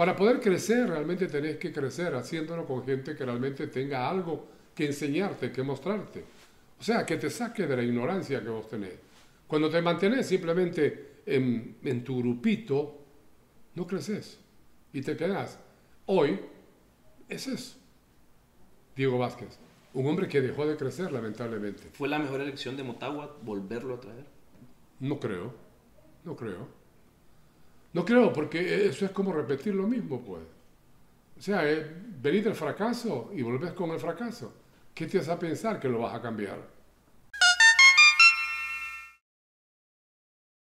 Para poder crecer, realmente tenés que crecer haciéndolo con gente que realmente tenga algo que enseñarte, que mostrarte. O sea, que te saque de la ignorancia que vos tenés. Cuando te mantenés simplemente en, en tu grupito, no creces y te quedas. Hoy es eso. Diego Vázquez, un hombre que dejó de crecer lamentablemente. ¿Fue la mejor elección de Motagua volverlo a traer? No creo, no creo. No creo, porque eso es como repetir lo mismo, pues. O sea, eh, venís del fracaso y volvés con el fracaso. ¿Qué te hace pensar que lo vas a cambiar?